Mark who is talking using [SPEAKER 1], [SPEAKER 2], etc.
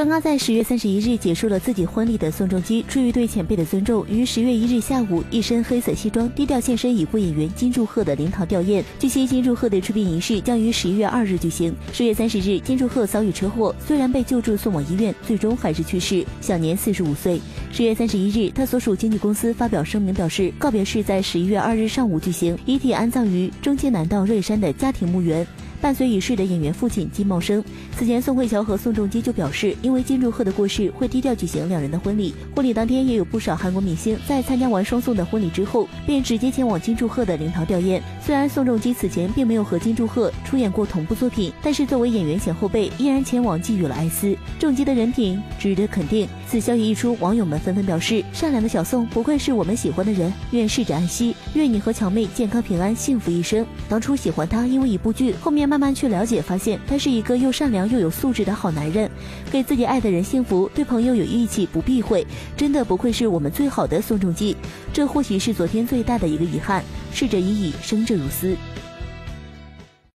[SPEAKER 1] 刚刚在十月三十一日结束了自己婚礼的宋仲基，出于对前辈的尊重，于十月一日下午一身黑色西装，低调现身已故演员金柱赫的灵堂吊唁。据悉，金柱赫的出殡仪式将于十一月二日举行。十月三十日，金柱赫遭遇车祸，虽然被救助送往医院，最终还是去世，享年四十五岁。十月三十一日，他所属经纪公司发表声明表示，告别式在十一月二日上午举行，遗体安葬于中街南道瑞山的家庭墓园。伴随已逝的演员父亲金茂生，此前宋慧乔和宋仲基就表示，因为金柱赫的过世，会低调举行两人的婚礼。婚礼当天，也有不少韩国明星在参加完双宋的婚礼之后，便直接前往金柱赫的灵堂吊唁。虽然宋仲基此前并没有和金柱赫出演过同步作品，但是作为演员前后辈，依然前往寄予了哀思。仲基的人品值得肯定。此消息一出，网友们纷纷表示，善良的小宋不愧是我们喜欢的人，愿逝者安息，愿你和乔妹健康平安，幸福一生。当初喜欢他，因为一部剧，后面。慢慢去了解，发现他是一个又善良又有素质的好男人，给自己爱的人幸福，对朋友有义气，不避讳，真的不愧是我们最好的宋仲基。这或许是昨天最大的一个遗憾。逝者已矣，生者如斯。